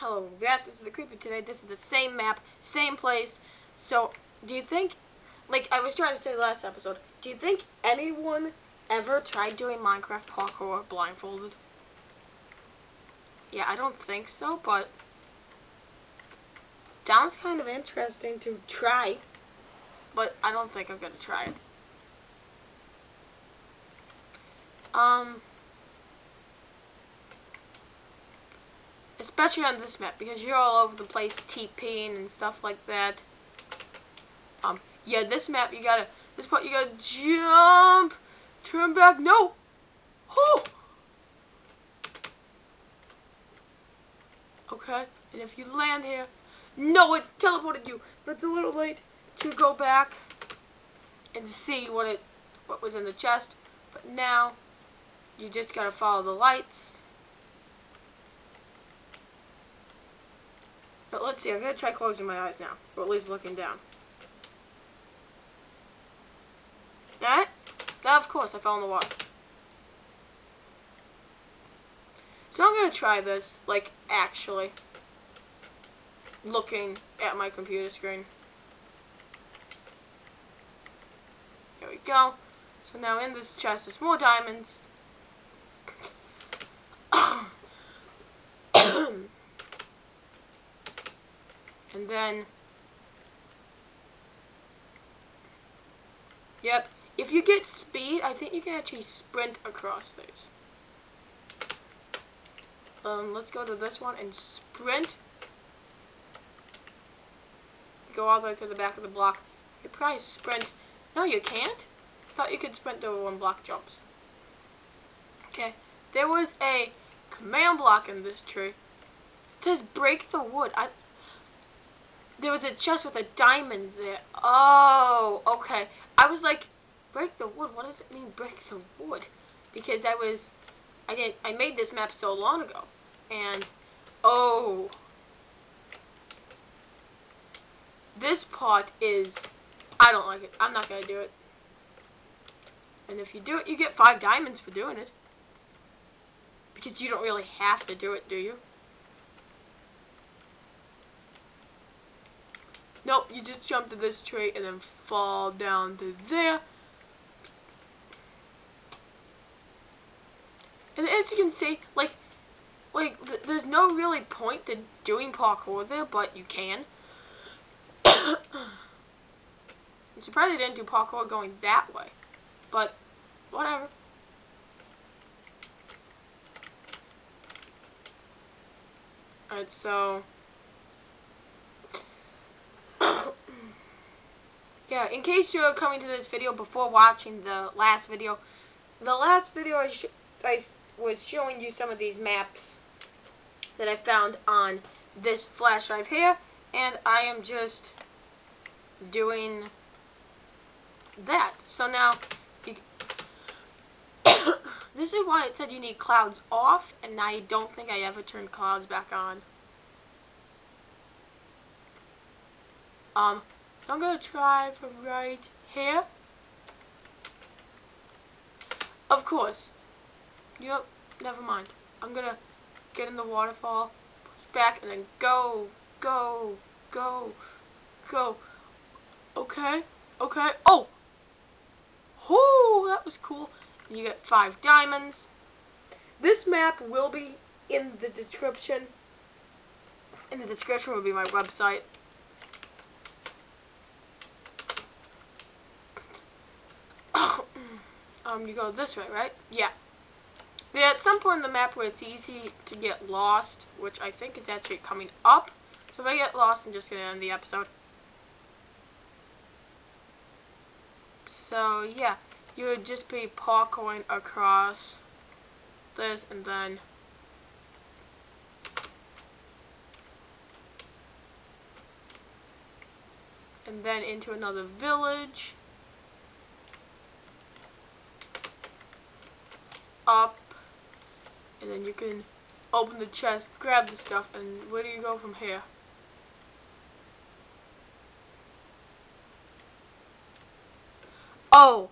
Hello, Rat. This is the Creepy today. This is the same map, same place. So, do you think, like I was trying to say last episode, do you think anyone ever tried doing Minecraft parkour blindfolded? Yeah, I don't think so, but sounds kind of interesting to try, but I don't think I'm gonna try it. Um, especially on this map because you're all over the place TPing and stuff like that. Um, yeah, this map you gotta, this part you gotta jump, turn back, no, oh. Okay, and if you land here, no, it teleported you, but it's a little late to go back and see what it, what was in the chest. But now, you just gotta follow the lights. But let's see, I'm going to try closing my eyes now. Or at least looking down. That? Now, of course, I fell in the water. So I'm going to try this, like, actually. Looking at my computer screen. There we go. So now in this chest there's more diamonds. And then, yep, if you get speed, I think you can actually sprint across these. Um, let's go to this one and sprint. Go all the way to the back of the block. You probably sprint. No, you can't. I thought you could sprint over one block jumps. Okay, there was a command block in this tree. It says break the wood. I there was a chest with a diamond there. Oh, okay. I was like, break the wood. What does it mean, break the wood? Because I was, I didn't, I made this map so long ago, and oh, this part is, I don't like it. I'm not gonna do it. And if you do it, you get five diamonds for doing it. Because you don't really have to do it, do you? Nope, you just jump to this tree and then fall down to there. And as you can see, like, like th there's no really point to doing parkour there, but you can. I'm surprised I didn't do parkour going that way, but whatever. Alright, so yeah, in case you're coming to this video before watching the last video, the last video I, I was showing you some of these maps that I found on this flash drive here, and I am just doing that. So now, this is why it said you need clouds off, and I don't think I ever turned clouds back on. Um, I'm going to try from right here. Of course. Yep, never mind. I'm going to get in the waterfall, push back, and then go, go, go, go. Okay, okay. Oh! Oh, that was cool. You get five diamonds. This map will be in the description. In the description will be my website. Um, you go this way, right? Yeah. Yeah, at some point in the map where it's easy to get lost, which I think is actually coming up. So if I get lost, I'm just going to end the episode. So, yeah. You would just be parkouring across this and then... And then into another village. Up, and then you can open the chest, grab the stuff, and where do you go from here? Oh,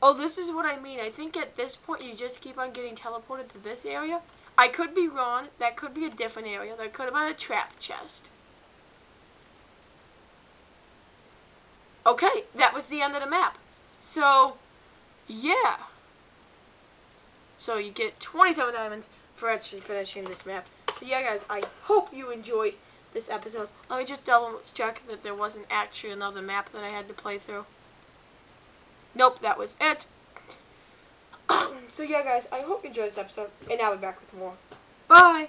oh, this is what I mean. I think at this point you just keep on getting teleported to this area. I could be wrong. That could be a different area. That could have been a trap chest. Okay, that was the end of the map. So, yeah. So you get 27 diamonds for actually finishing this map. So yeah, guys, I hope you enjoyed this episode. Let me just double check that there wasn't actually another map that I had to play through. Nope, that was it. so yeah, guys, I hope you enjoyed this episode, and I'll be back with more. Bye!